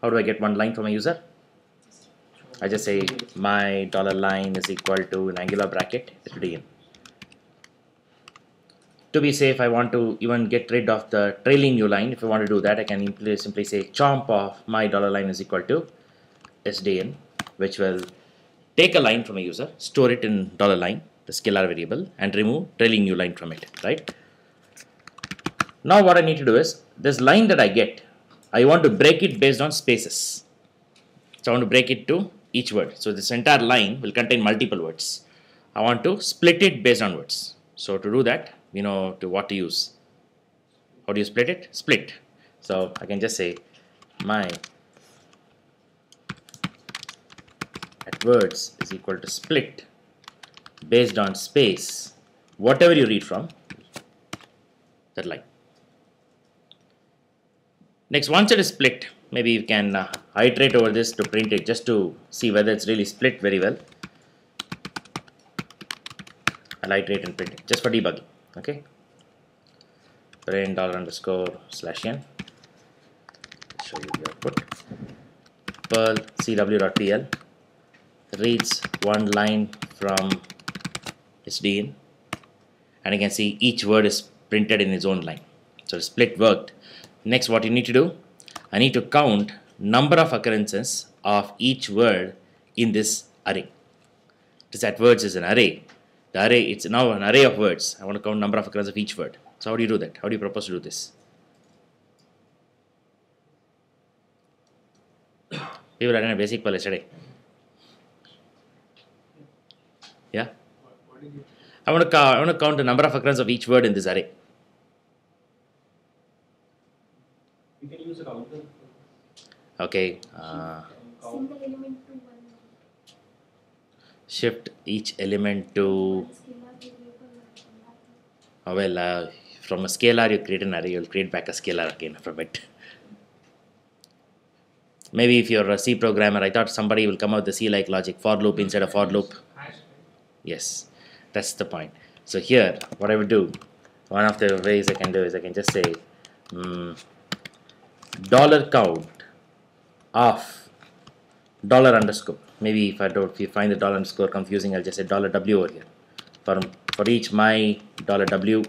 how do I get one line from a user? I just say my dollar line is equal to an angular bracket STDIN. To be safe, I want to even get rid of the trailing new line. If I want to do that, I can simply say chomp of my dollar line is equal to STDIN, which will take a line from a user, store it in dollar line, the scalar variable, and remove trailing new line from it, right? Now what I need to do is, this line that I get, I want to break it based on spaces. So I want to break it to each word. So this entire line will contain multiple words. I want to split it based on words. So to do that, we know to what to use. How do you split it? Split. So I can just say my at words is equal to split based on space, whatever you read from that line. Next, once it is split, maybe you can uh, iterate over this to print it just to see whether it's really split very well. I'll iterate and print it just for debugging. Okay. Print dollar underscore slash n. Show you the output. Perl cw.pl reads one line from STDIN and you can see each word is printed in its own line. So split worked. Next what you need to do, I need to count number of occurrences of each word in this array. This at words is an array. The array, it's now an array of words. I want to count number of occurrences of each word. So how do you do that? How do you propose to do this? People are in a basic Perl yesterday. Yeah? I want to I want to count the number of occurrences of each word in this array. We can use a counter. Okay. Uh, Single element to one shift each element to one scalar variable and that. uh, well uh, from a scalar you create an array you'll create back a scalar again from it maybe if you're a C programmer I thought somebody will come out with the C like logic for loop instead of for loop yes that's the point so here what I would do one of the ways I can do is I can just say mm, dollar count of dollar underscore. Maybe if I don't if you find the dollar underscore confusing I'll just say dollar W over here. For for each my dollar W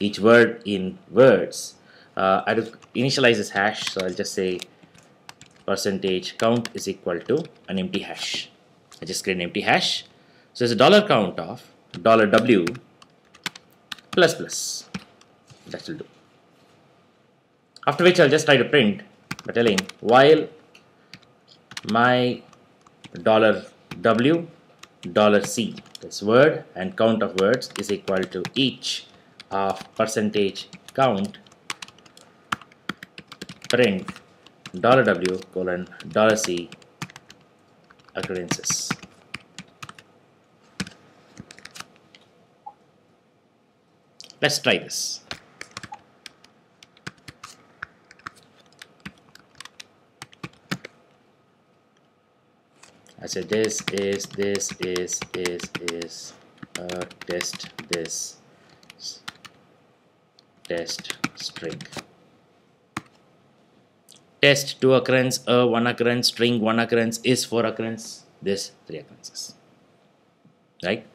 each word in words uh, I do initialize this hash so I'll just say percentage count is equal to an empty hash. I just create an empty hash. So it's a dollar count of dollar W plus plus. That will do after which I'll just try to print by telling while my dollar W dollar C this word and count of words is equal to each of percentage count print dollar W colon dollar C occurrences. Let's try this. I said this is this is is is test this test string. Test two occurrence a one occurrence string one occurrence is four occurrence this three occurrences. Right